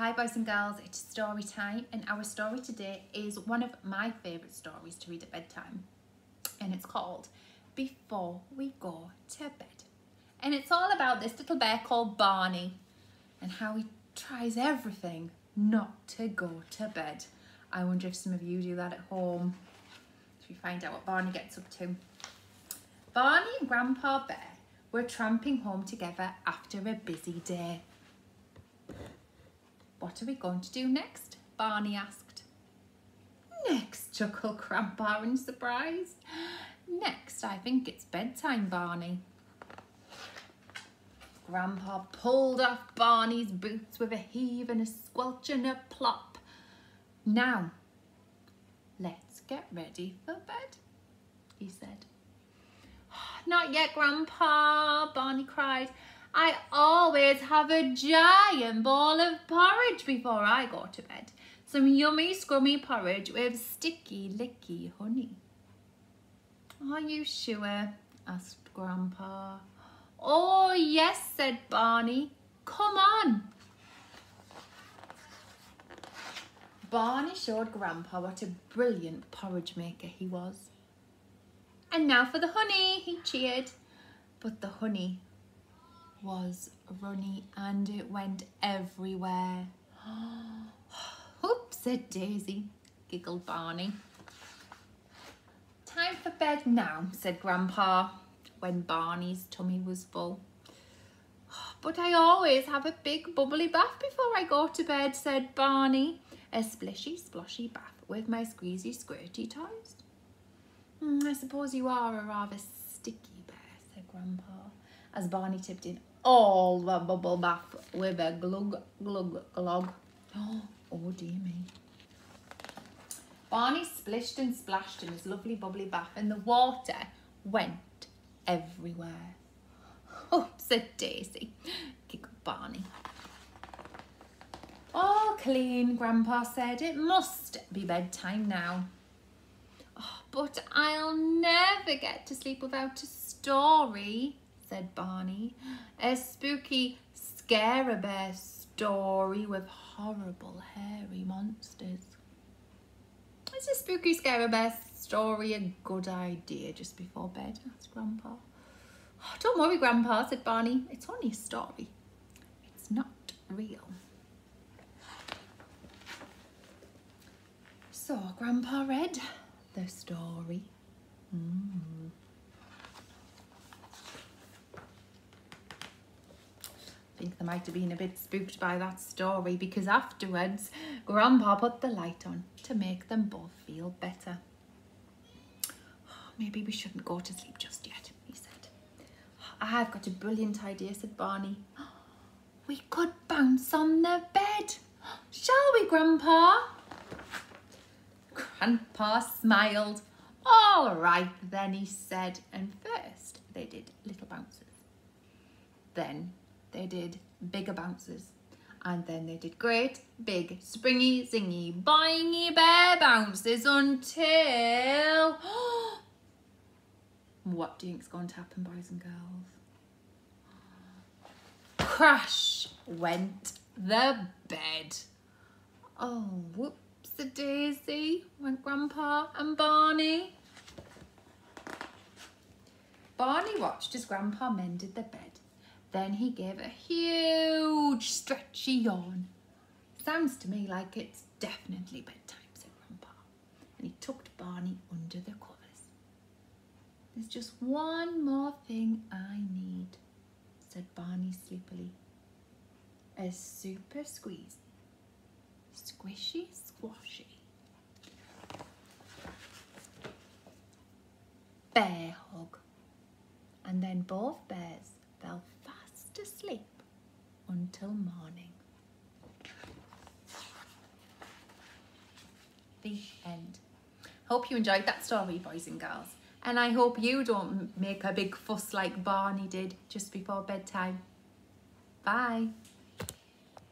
Hi boys and girls, it's story time and our story today is one of my favourite stories to read at bedtime and it's called Before We Go to Bed. And it's all about this little bear called Barney and how he tries everything not to go to bed. I wonder if some of you do that at home. Should we find out what Barney gets up to? Barney and Grandpa Bear were tramping home together after a busy day. What are we going to do next? Barney asked. Next, chuckled Grandpa in surprise. Next, I think it's bedtime, Barney. Grandpa pulled off Barney's boots with a heave and a squelch and a plop. Now, let's get ready for bed, he said. Ah, not yet, Grandpa, Barney cried. I always have a giant bowl of porridge before I go to bed. Some yummy scrummy porridge with sticky licky honey. Are you sure? asked Grandpa. Oh, yes, said Barney. Come on. Barney showed Grandpa what a brilliant porridge maker he was. And now for the honey, he cheered. But the honey was runny and it went everywhere. Oops, said Daisy, giggled Barney. Time for bed now, said Grandpa, when Barney's tummy was full. But I always have a big bubbly bath before I go to bed, said Barney. A splishy splashy bath with my squeezy squirty toys. Mm, I suppose you are a rather sticky bear, said Grandpa, as Barney tipped in all the bubble bath with a glug, glug, glug. Oh, dear me. Barney splished and splashed in his lovely bubbly bath and the water went everywhere. Oh, said Daisy, giggled Barney. All clean, Grandpa said. It must be bedtime now. Oh, but I'll never get to sleep without a story, said Barney. A spooky scare-a-bear story with horrible hairy monsters. Is a spooky scare-a-bear story a good idea just before bed? asked Grandpa. Oh, don't worry, Grandpa, said Barney. It's only a story. It's not real. So Grandpa read the story. Mm. Think they might have been a bit spooked by that story because afterwards Grandpa put the light on to make them both feel better. Maybe we shouldn't go to sleep just yet, he said. I've got a brilliant idea, said Barney. We could bounce on the bed. Shall we, Grandpa? Grandpa smiled. All right then, he said, and first they did little bounces. Then they did bigger bounces. And then they did great, big, springy, zingy, boingy bear bounces until... what do you think's going to happen, boys and girls? Crash went the bed. Oh, whoops a daisy, went Grandpa and Barney. Barney watched as Grandpa mended the bed then he gave a huge stretchy yawn. Sounds to me like it's definitely bedtime, said Grandpa. And he tucked Barney under the covers. There's just one more thing I need, said Barney sleepily. A super squeeze. Squishy squashy. Bear hug. And then both bears fell to sleep until morning. The end. Hope you enjoyed that story, boys and girls. And I hope you don't make a big fuss like Barney did just before bedtime. Bye.